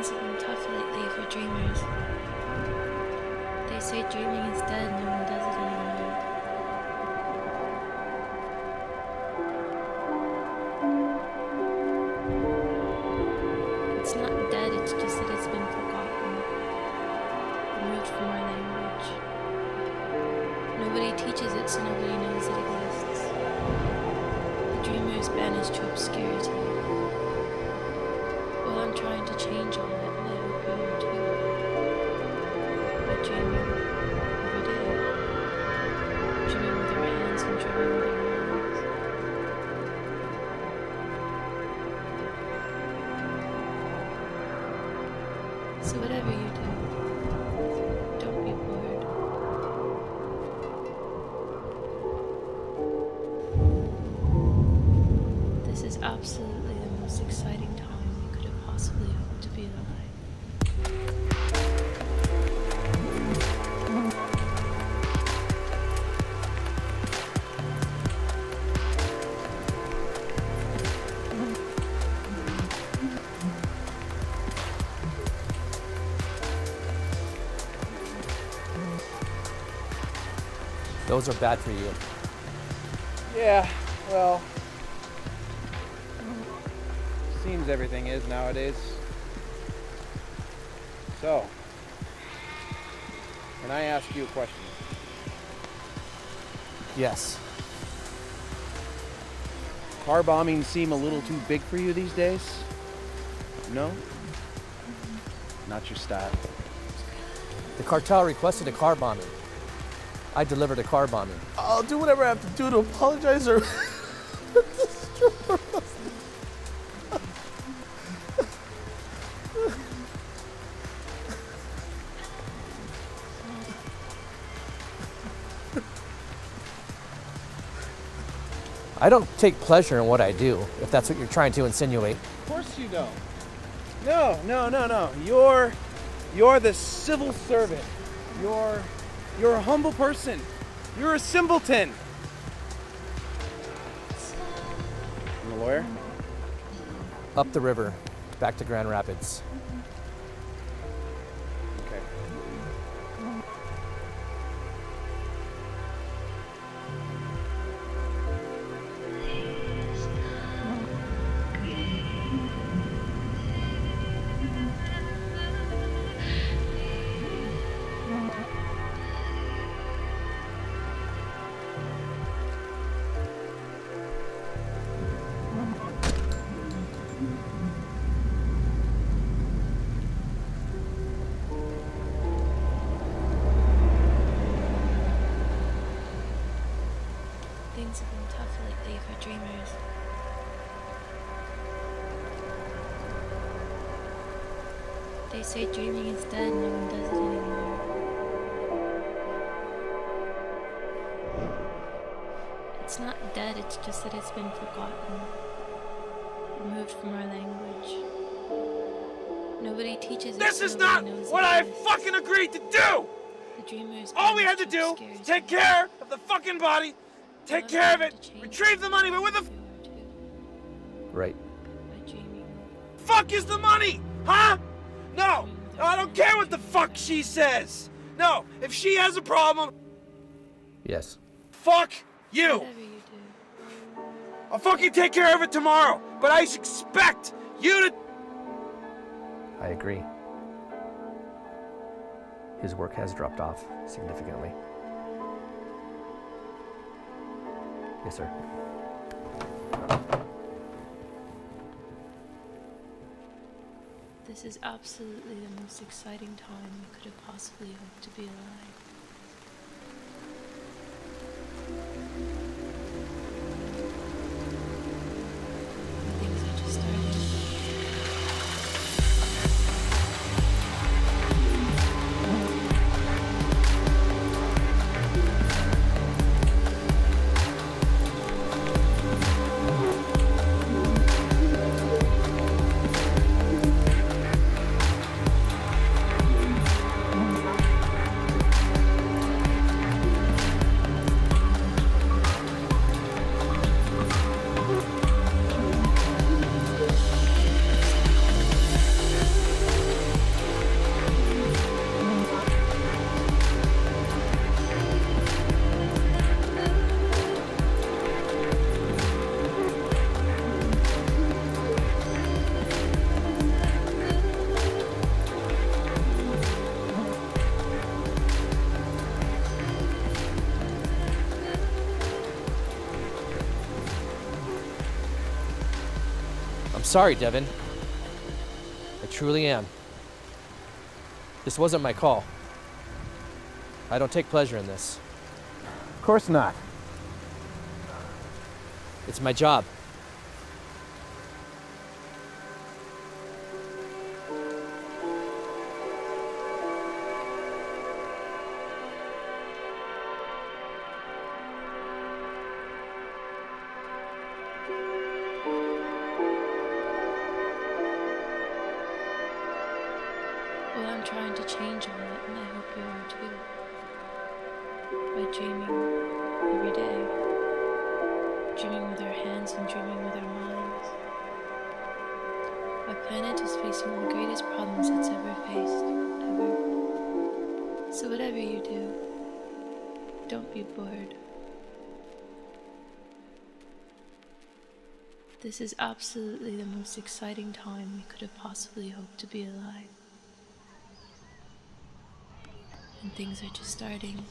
Things have been tough lately for dreamers. They say dreaming is dead, no one does it anymore. It's not dead, it's just that it's been forgotten, removed from our language. Nobody teaches it, so nobody knows it exists. The dreamer is banished to obscurity. I'm trying to change all that, and I hope you are too. By dreaming Those are bad for you. Yeah, well, seems everything is nowadays. So, can I ask you a question? Yes. Car bombings seem a little too big for you these days? No? Not your style. The cartel requested a car bombing. I delivered a car bombing. I'll do whatever I have to do to apologize or. I don't take pleasure in what I do, if that's what you're trying to insinuate. Of course you don't. No, no, no, no. You're you're the civil servant. You're you're a humble person. You're a simpleton. I'm a lawyer. Up the river, back to Grand Rapids. Things have been tough lately for dreamers. They say dreaming is dead, no one does it anymore. It's not dead, it's just that it's been forgotten, removed from our language. Nobody teaches it. This is not what I fucking agreed to do! The dreamer is All we had to do is take care of the fucking body, take care of it, retrieve the money, but where the you are too, Right. dreaming. fuck is the money? Huh? No, no, I don't care what the fuck she says. No, if she has a problem, Yes. fuck you. Whatever you do. I'll fucking take care of it tomorrow. But I expect you to. I agree. His work has dropped off significantly. Yes, sir. This is absolutely the most exciting time you could have possibly hoped to be alive. Sorry, Devon. I truly am. This wasn't my call. I don't take pleasure in this. Of course not. It's my job. I'm trying to change all that, and I hope you are too. By dreaming every day. Dreaming with our hands and dreaming with our minds. Our planet is facing the greatest problems it's ever faced. Ever. So, whatever you do, don't be bored. This is absolutely the most exciting time we could have possibly hoped to be alive. And things are just starting.